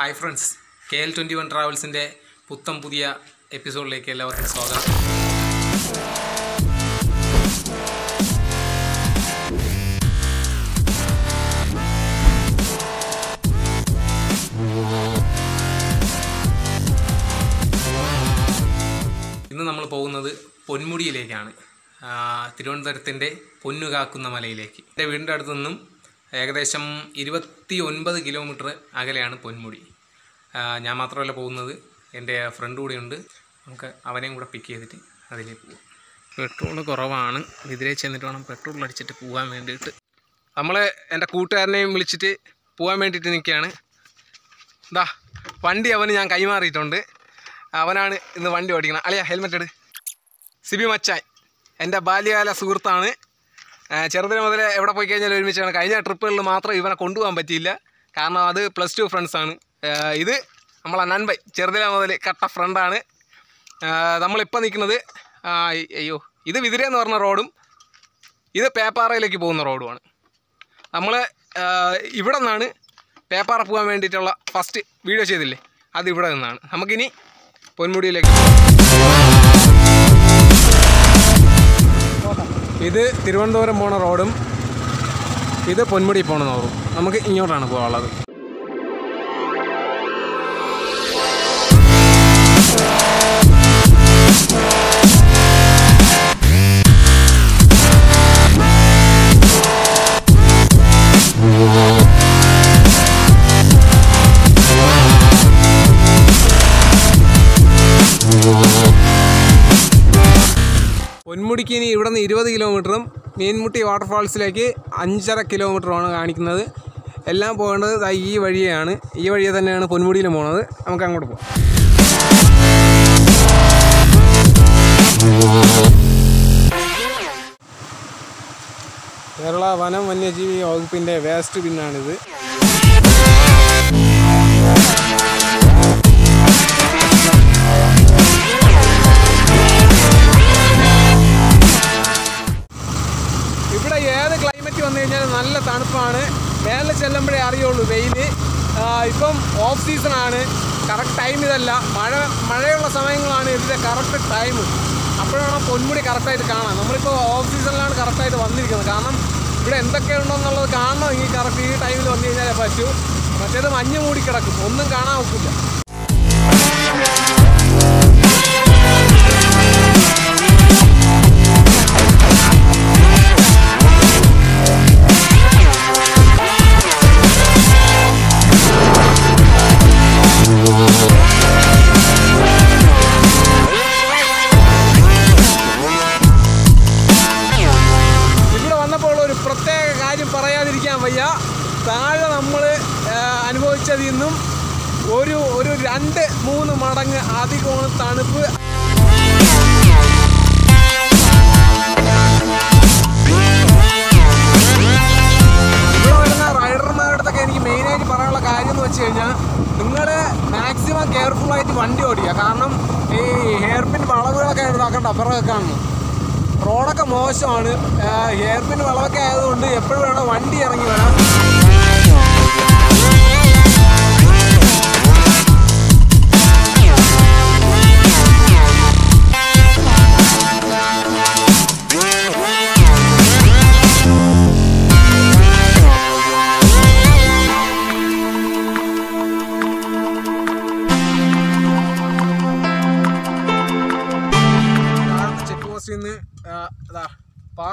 Hi friends K L twenty one ട്രാവൽസിന്റെ പുത്തം പുതിയ എപ്പിസോഡിലേക്ക് എല്ലാവർക്കും സ്വാഗതം. ഇന്ന് നമ്മൾ പോകുന്നത് പൊന്മുടിയിലേക്കാണ്. തിരുവനന്തപുരത്തിന്റെ പൊന്നുകാക്കുന്ന മലയിലേക്ക്. എന്റെ വീടിന്റെ അടുത്തു നിന്നും ഏകദേശം ഇരുപത്തി ഒൻപത് കിലോമീറ്റർ അകലെയാണ് പൊന്മുടി. ഞാൻ മാത്രമല്ല പോകുന്നത്. എന്റെ ഫ്രണ്ട് കൂടെയുണ്ട്. നമുക്ക് അവനെയും കൂടെ പിക്ക് ചെയ്തിട്ട് അതിലേക്ക് പോകും പെട്രോൾ കുറവാണ്. ഇതിലേ ചെന്നിട്ട് വേണം പെട്രോൾ അടിച്ചിട്ട് പോകാൻ വേണ്ടിയിട്ട്. നമ്മൾ എന്റെ കൂട്ടുകാരനെയും വിളിച്ചിട്ട് പോകാൻ വേണ്ടിയിട്ട് നിൽക്കുകയാണ്. ഇതാ വണ്ടി അവന് ഞാൻ കൈമാറിയിട്ടുണ്ട്. അവനാണ് ഇന്ന് വണ്ടി ഓടിക്കണം അളിയ ഹെൽമെറ്റ് എടു സിബി മച്ചാൻ എന്റെ ബാല്യകാല സുഹൃത്താണ്. ചെറുതിന് മുതൽ എവിടെ പോയി കഴിഞ്ഞാൽ ഒരുമിച്ചാണ്. കഴിഞ്ഞ ട്രിപ്പുകളിൽ മാത്രം ഇവനെ കൊണ്ടുപോകാൻ പറ്റിയില്ല. കാരണം അത് പ്ലസ് ടു ഫ്രണ്ട്സാണ് ഇത് നമ്മളെ നൻപൈ ചെറുതിലെ മുതൽ കട്ട ഫ്രണ്ടാണ് നമ്മളിപ്പോൾ നിൽക്കുന്നത് അയ്യോ ഇത് വിതിര എന്ന് പറഞ്ഞ റോഡും ഇത് പേപ്പാറയിലേക്ക് പോകുന്ന റോഡുമാണ് നമ്മൾ ഇവിടെ നിന്നാണ് പേപ്പാറ പോകാൻ വേണ്ടിയിട്ടുള്ള ഫസ്റ്റ് വീഡിയോ ചെയ്തില്ലേ? അത് ഇവിടെ നിന്നാണ്. നമുക്കിനി പൊന്മുടിയിലേക്ക് ഇത് തിരുവനന്തപുരം പോണ റോഡും ഇത് പൊന്മുടി പോണ റോഡും. നമുക്ക് ഇങ്ങോട്ടാണ് പോകാനുള്ളത്. പൊന്മുടിക്ക് ഇനി ഇവിടെ നിന്ന് ഇരുപത് കിലോമീറ്ററും മീൻമുട്ടി വാട്ടർഫാൾസിലേക്ക് അഞ്ചര കിലോമീറ്ററുമാണ് കാണിക്കുന്നത്. എല്ലാം പോകേണ്ടത് ഈ വഴിയാണ്. ഈ വഴിയെ തന്നെയാണ് പൊന്മുടിയിൽ പോകുന്നത് നമുക്ക് അങ്ങോട്ട് പോകാം കേരള വനം വന്യജീവി വകുപ്പിന്റെ വേസ്റ്റ് ബിന്നാണിത് വന്നു കഴിഞ്ഞാൽ നല്ല തണുപ്പാണ്. മേലെ ചെല്ലുമ്പോഴേ അറിയുള്ളൂ വെയിൽ ഇപ്പം ഓഫ് സീസണാണ് കറക്റ്റ് ടൈം ഇതല്ല. മഴ മഴയുള്ള സമയങ്ങളാണ് ഇതിന്റെ കറക്റ്റ് ടൈം അപ്പോഴാണ് പൊന്മുടി കറക്റ്റായിട്ട് കാണാം നമ്മളിപ്പോൾ ഓഫ് സീസണിലാണ് കറക്റ്റായിട്ട് വന്നിരിക്കുന്നത്. കാരണം ഇവിടെ എന്തൊക്കെ ഉണ്ടെന്നുള്ളത് ഈ കറക്റ്റ് ഈ ടൈമിൽ വന്നു കഴിഞ്ഞാലേ പറ്റൂ. മറ്റേത് മഞ്ഞ് മൂടി കിടക്കും. ഒന്നും കാണാൻ ഒക്കില്ല. താഴെ നമ്മൾ അനുഭവിച്ചതിൽ നിന്നും ഒരു ഒരു രണ്ട് മൂന്ന് മടങ്ങ് അധികമാണ് തണുപ്പ്. ഇവിടെ എനിക്ക് മെയിനായിട്ട് പറയാനുള്ള കാര്യം എന്ന് നിങ്ങൾ മാക്സിമം വണ്ടി ഓടിക്കുക. കാരണം ഈ ഹെയർ പിൻ വളവുകളൊക്കെ ഇതാക്കണ്ട അപ്പുറമൊക്കെ കാണുന്നു റോഡൊക്കെ മോശമാണ്. ഹെയർ പിൻ വളവൊക്കെ ആയതുകൊണ്ട് എപ്പോഴും വേണം വണ്ടി ഇറങ്ങി വരാം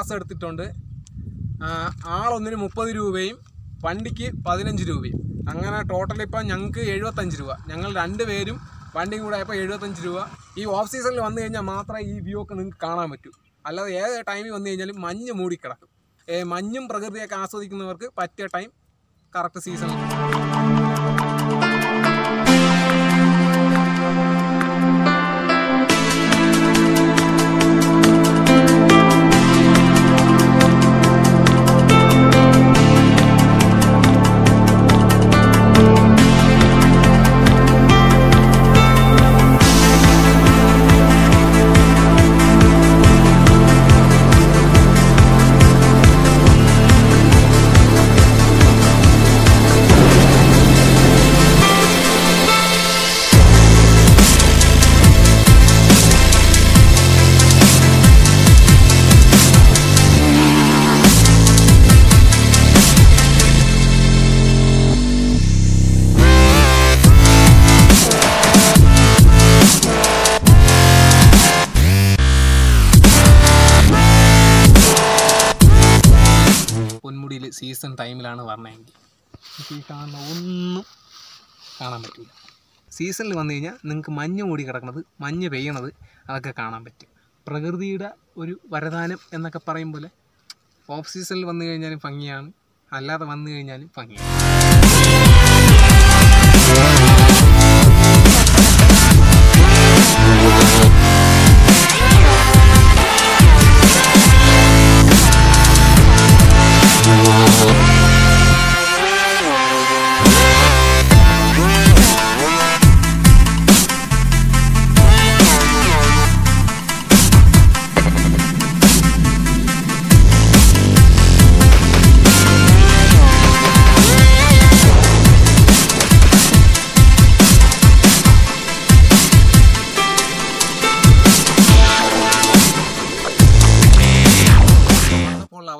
പാസ് എടുത്തിട്ടുണ്ട് ആളൊന്നിന് മുപ്പത് രൂപയും വണ്ടിക്ക് പതിനഞ്ച് രൂപയും. അങ്ങനെ ടോട്ടൽ ഇപ്പം ഞങ്ങൾക്ക് എഴുപത്തഞ്ച് രൂപ. ഞങ്ങൾ രണ്ടുപേരും വണ്ടിയും കൂടെ ആയപ്പോൾ എഴുപത്തഞ്ച് രൂപ. ഈ ഓഫ് സീസണിൽ വന്നു കഴിഞ്ഞാൽ മാത്രമേ ഈ വ്യൂ ഒക്കെ നിങ്ങൾക്ക് കാണാൻ പറ്റൂ. അല്ലാതെ ഏത് ടൈമിൽ വന്നു കഴിഞ്ഞാലും മഞ്ഞ് മൂടിക്കിടക്കും. മഞ്ഞും പ്രകൃതിയൊക്കെ ആസ്വദിക്കുന്നവർക്ക് പറ്റിയ ടൈം കറക്റ്റ് സീസൺ സീസൺ ടൈമിലാണ് വരണമെങ്കിൽ. ഈ കാണുന്ന ഒന്നും കാണാൻ പറ്റില്ല. സീസണിൽ വന്നു കഴിഞ്ഞാൽ നിങ്ങൾക്ക് മഞ്ഞ് മൂടി കിടക്കുന്നത് മഞ്ഞ് പെയ്യണത് അതൊക്കെ കാണാൻ പറ്റും. പ്രകൃതിയുടെ ഒരു വരദാനം എന്നൊക്കെ പറയും പോലെ ഓഫ് സീസണിൽ വന്നു കഴിഞ്ഞാലും ഭംഗിയാണ്. അല്ലാതെ വന്നു കഴിഞ്ഞാലും ഭംഗിയാണ്.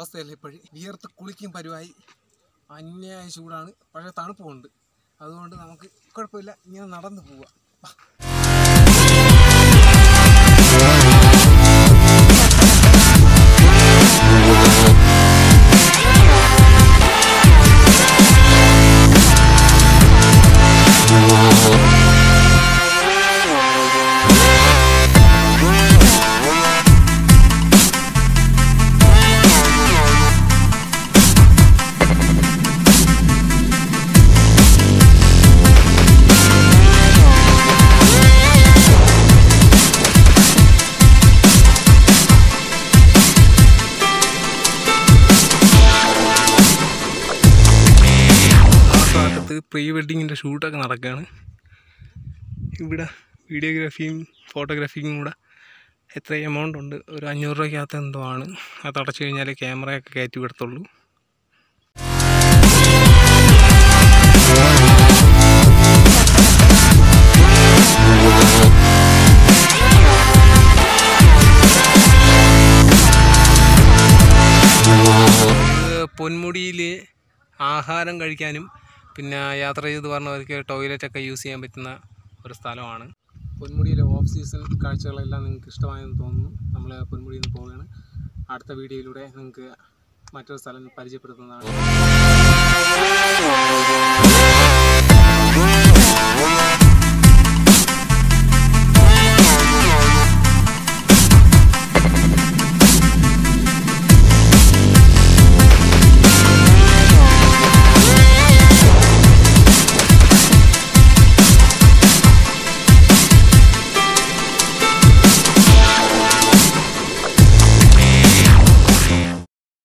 അവസ്ഥയല്ല ഇപ്പോഴും? വിയർത്ത് കുളിക്കും പരുവായി. അന്യായ ചൂടാണ്. പക്ഷേ തണുപ്പുമുണ്ട്. അതുകൊണ്ട് നമുക്ക് കുഴപ്പമില്ല. ഇങ്ങനെ നടന്നു പോവാം. പ്രീ വെഡിങ്ങിന്റെ ഷൂട്ടൊക്കെ നടക്കുകയാണ്. ഇവിടെ വീഡിയോഗ്രാഫിയും ഫോട്ടോഗ്രാഫിയും കൂടെ എത്ര എമൗണ്ട് ഉണ്ട്. ഒരു അഞ്ഞൂറ് രൂപയ്ക്കകത്ത് എന്തോ ആണ്. അത് അടച്ചു കഴിഞ്ഞാൽ ക്യാമറയൊക്കെ കയറ്റി വിടത്തുള്ളൂ. പൊന്മുടിയിൽ ആഹാരം കഴിക്കാനും പിന്നെ യാത്ര ചെയ്ത് പറഞ്ഞവർക്ക് ടോയ്ലറ്റൊക്കെ യൂസ് ചെയ്യാൻ പറ്റുന്ന ഒരു സ്ഥലമാണ്. പൊന്മുടിയിലെ ഓഫ് സീസൺ കാഴ്ചകളെല്ലാം നിങ്ങൾക്ക് ഇഷ്ടമായെന്ന് തോന്നുന്നു. നമ്മൾ പൊന്മുടിയിൽ നിന്ന് പോവുകയാണ്. അടുത്ത വീഡിയോയിലൂടെ നിങ്ങൾക്ക് മറ്റൊരു സ്ഥലം പരിചയപ്പെടുത്തുന്നതാണ്.